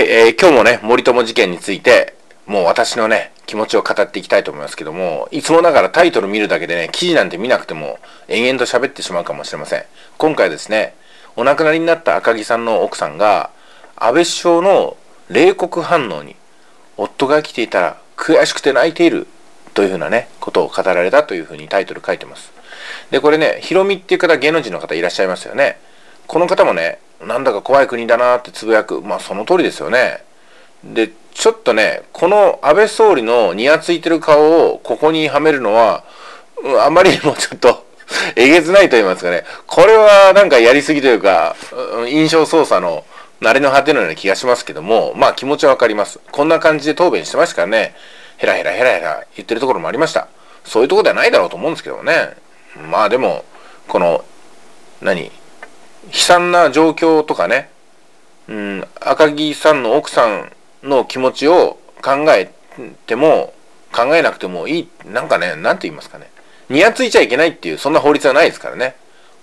はい、えー、今日もね、森友事件について、もう私のね、気持ちを語っていきたいと思いますけども、いつもながらタイトル見るだけでね、記事なんて見なくても延々と喋ってしまうかもしれません。今回ですね、お亡くなりになった赤木さんの奥さんが、安倍首相の冷酷反応に、夫が生きていたら悔しくて泣いているというふうなね、ことを語られたというふうにタイトル書いてます。で、これね、ヒロミっていう方、芸能人の方いらっしゃいますよね。この方もね、なんだか怖い国だなってつぶやく。まあその通りですよね。で、ちょっとね、この安倍総理のにやついてる顔をここにはめるのは、あまりにもちょっとえげつないと言いますかね。これはなんかやりすぎというか、印象操作の慣れの果てのような気がしますけども、まあ気持ちはわかります。こんな感じで答弁してましたからね、ヘラヘラヘラヘラ言ってるところもありました。そういうとこではないだろうと思うんですけどもね。まあでも、この、何？悲惨な状況とかね、うん、赤木さんの奥さんの気持ちを考えても、考えなくてもいい、なんかね、なんて言いますかね。にやついちゃいけないっていう、そんな法律はないですからね。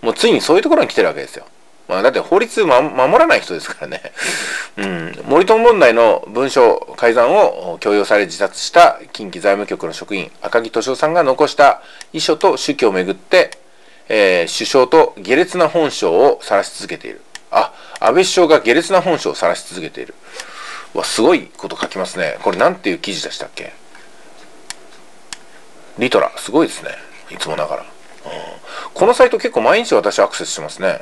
もうついにそういうところに来てるわけですよ。まあ、だって法律、ま、守らない人ですからね。うん。森友問題の文書改ざんを強要され自殺した近畿財務局の職員、赤木俊夫さんが残した遺書と手記をめぐって、えー、首相と下劣な本性を晒し続けている。あ、安倍首相が下劣な本性を晒し続けている。わ、すごいこと書きますね。これなんていう記事でしたっけ？リトラ、すごいですね。いつもながら。うん、このサイト結構毎日私アクセスしてますね。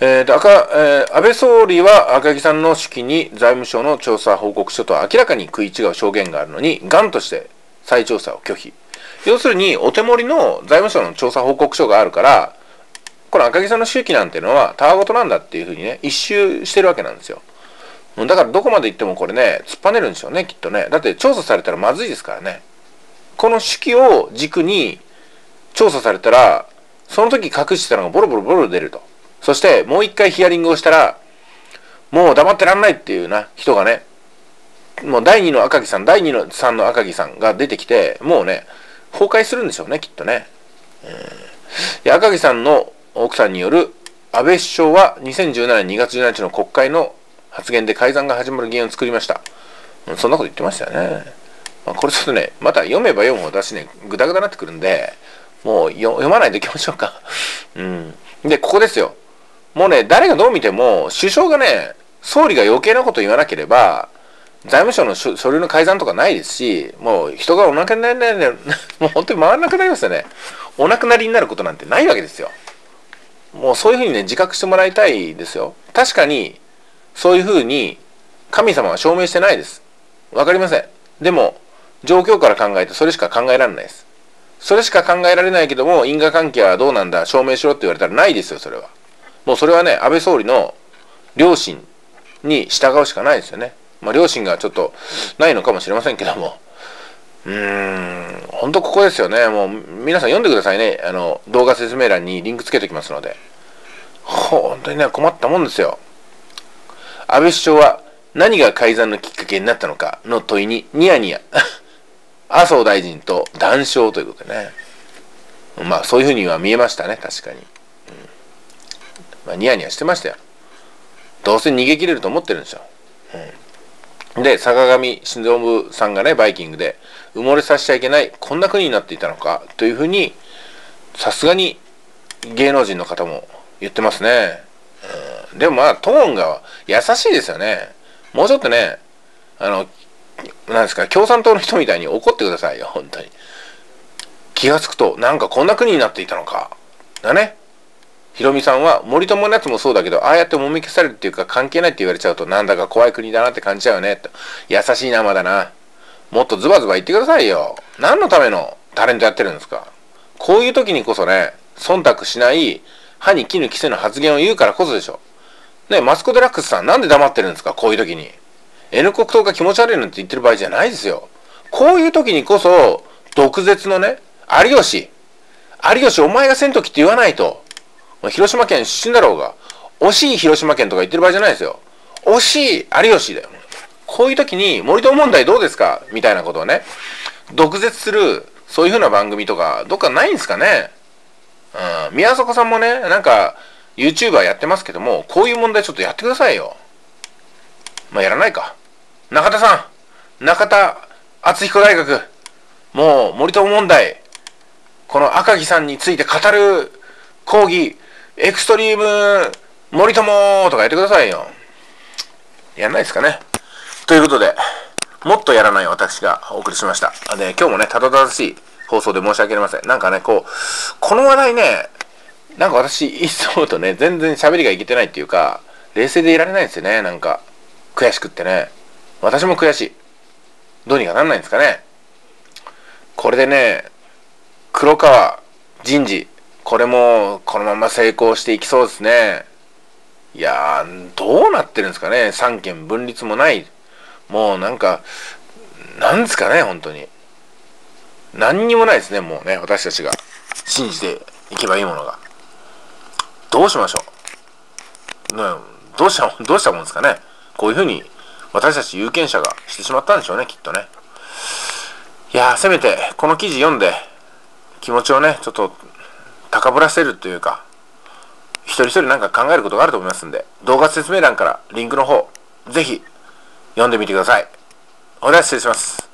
えー、赤、えー、安倍総理は赤木さんの手記に財務省の調査報告書と明らかに食い違う証言があるのに、がんとして再調査を拒否。要するに、お手盛りの財務省の調査報告書があるから、この赤木さんの周期なんていうのは、たわごとなんだっていうふうにね、一周してるわけなんですよ。だからどこまで行ってもこれね、突っぱねるんでしょうね、きっとね。だって調査されたらまずいですからね。この手記を軸に調査されたら、その時隠してたのがボロボロボロ出ると。そしてもう一回ヒアリングをしたら、もう黙ってらんないっていうな人がね、もう第2の赤木さん、第2の3の赤木さんが出てきて、もうね、崩壊するんでしょうね、きっとね。うん、赤木さんの奥さんによる安倍首相は2017年2月17日の国会の発言で改ざんが始まる原因を作りました。うんそんなこと言ってましたよね。まあ、これちょっとね、また読めば読むほど私ね、ぐだぐだになってくるんで、もう読まないでいきましょうか。うん。で、ここですよ。もうね、誰がどう見ても、首相がね、総理が余計なこと言わなければ、財務省の書類の改ざんとかないですし、もう人がお亡くなりになる、もう本当に回らなくなりますよね。お亡くなりになることなんてないわけですよ。もうそういうふうにね、自覚してもらいたいですよ。確かに、そういうふうに神様は証明してないです。わかりません。でも、状況から考えてそれしか考えられないです。それしか考えられないけども、因果関係はどうなんだ、証明しろって言われたらないですよ、それは。もうそれはね、安倍総理の良心に従うしかないですよね。まあ、良心がちょっとないのかもしれませんけども。うーん、本当ここですよね。もう皆さん読んでくださいね。あの、動画説明欄にリンクつけておきますので。本当にね、困ったもんですよ。安倍首相は何が改ざんのきっかけになったのかの問いにニヤニヤ。麻生大臣と談笑ということでね。まあそういうふうには見えましたね、確かに。うんまあ、ニヤニヤしてましたよ。どうせ逃げ切れると思ってるんですよ。うん、で、坂上忍さんがね、バイキングで、埋もれさせちゃいけない、こんな国になっていたのか、というふうに、さすがに芸能人の方も言ってますね。うん、でもまあ、トーンが優しいですよね。もうちょっとね、あの、なんですか、共産党の人みたいに怒ってくださいよ、本当に。気がつくと、なんかこんな国になっていたのか。だね。ひろみさんは森友のやつもそうだけどああやってもみ消されるっていうか関係ないって言われちゃうとなんだか怖い国だなって感じちゃうよねと優しいなまだな。もっとズバズバ言ってくださいよ。何のためのタレントやってるんですか。こういう時にこそね忖度しない歯に絹着せぬ発言を言うからこそでしょ。ねマスコ・デラックスさんなんで黙ってるんですかこういう時に。N 国党が気持ち悪いなんて言ってる場合じゃないですよ。こういう時にこそ毒舌のね有吉有吉お前がせんときって言わないと、広島県出身だろうが、惜しい広島県とか言ってる場合じゃないですよ。惜しい有吉だよ。こういう時に森友問題どうですか？みたいなことをね、毒舌する、そういう風な番組とか、どっかないんですかね？うん。宮迫さんもね、なんか、YouTuber やってますけども、こういう問題ちょっとやってくださいよ。まあ、やらないか。中田さん中田敦彦大学もう森友問題この赤木さんについて語る講義エクストリーム森友とかやってくださいよ。やんないですかね。ということで、もっとやらない私がお送りしました。で、今日もね、ただただしい放送で申し訳ありません。なんかね、こう、この話題ね、なんか私、いつもとね、全然喋りがいけてないっていうか、冷静でいられないんですよね、なんか。悔しくってね。私も悔しい。どうにかなんないんですかね。これでね、黒川人事、これもこのまま成功していきそうですね。いやー、どうなってるんですかね。三権分立もない。もうなんか、なんですかね、本当に。何にもないですね、もうね、私たちが信じていけばいいものが。どうしましょう。どうした、どうしたもんですかね。こういうふうに私たち有権者がしてしまったんでしょうね、きっとね。いやー、せめてこの記事読んで気持ちをね、ちょっと高ぶらせるというか、一人一人なんか考えることがあると思いますんで、動画説明欄からリンクの方、ぜひ読んでみてください。お願いします。